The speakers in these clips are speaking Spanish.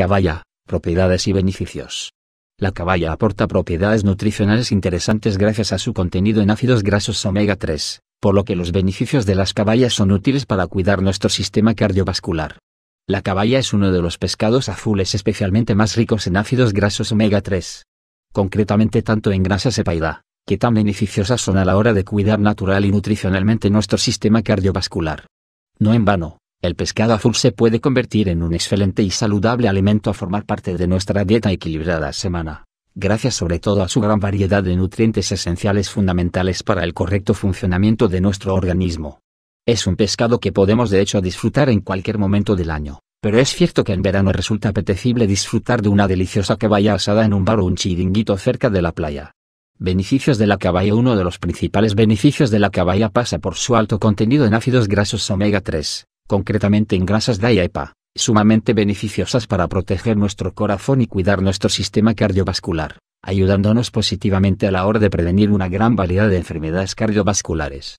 Caballa, propiedades y beneficios. La caballa aporta propiedades nutricionales interesantes gracias a su contenido en ácidos grasos omega 3, por lo que los beneficios de las caballas son útiles para cuidar nuestro sistema cardiovascular. La caballa es uno de los pescados azules especialmente más ricos en ácidos grasos omega 3. Concretamente tanto en grasa sepaida, que tan beneficiosas son a la hora de cuidar natural y nutricionalmente nuestro sistema cardiovascular. No en vano, el pescado azul se puede convertir en un excelente y saludable alimento a formar parte de nuestra dieta equilibrada semana, gracias sobre todo a su gran variedad de nutrientes esenciales fundamentales para el correcto funcionamiento de nuestro organismo. Es un pescado que podemos de hecho disfrutar en cualquier momento del año, pero es cierto que en verano resulta apetecible disfrutar de una deliciosa caballa asada en un bar o un chiringuito cerca de la playa. Beneficios de la caballa Uno de los principales beneficios de la caballa pasa por su alto contenido en ácidos grasos omega 3, concretamente en grasas de EPA, sumamente beneficiosas para proteger nuestro corazón y cuidar nuestro sistema cardiovascular, ayudándonos positivamente a la hora de prevenir una gran variedad de enfermedades cardiovasculares.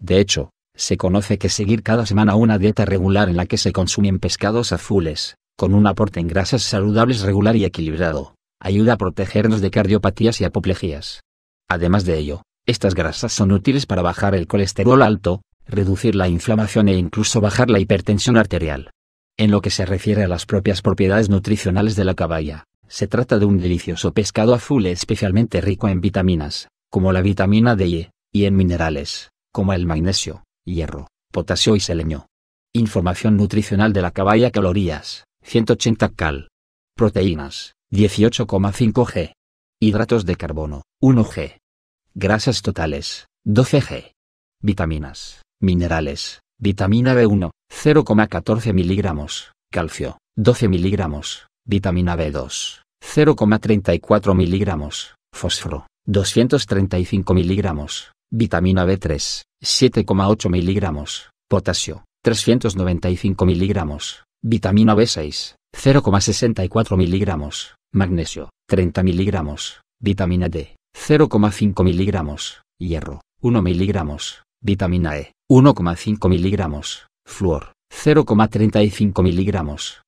De hecho, se conoce que seguir cada semana una dieta regular en la que se consumen pescados azules, con un aporte en grasas saludables regular y equilibrado, ayuda a protegernos de cardiopatías y apoplejías. Además de ello, estas grasas son útiles para bajar el colesterol alto, reducir la inflamación e incluso bajar la hipertensión arterial. En lo que se refiere a las propias propiedades nutricionales de la caballa, se trata de un delicioso pescado azul especialmente rico en vitaminas, como la vitamina D y en minerales, como el magnesio, hierro, potasio y selenio. Información nutricional de la caballa Calorías, 180 cal. Proteínas, 18,5 g. Hidratos de carbono, 1 g. Grasas totales, 12 g. Vitaminas, Minerales. Vitamina B1, 0,14 miligramos. Calcio, 12 miligramos. Vitamina B2, 0,34 miligramos. Fósforo, 235 miligramos. Vitamina B3, 7,8 miligramos. Potasio, 395 miligramos. Vitamina B6, 0,64 miligramos. Magnesio, 30 miligramos. Vitamina D, 0,5 miligramos. Hierro, 1 miligramos. Vitamina E, 1,5 miligramos. Fluor, 0,35 miligramos.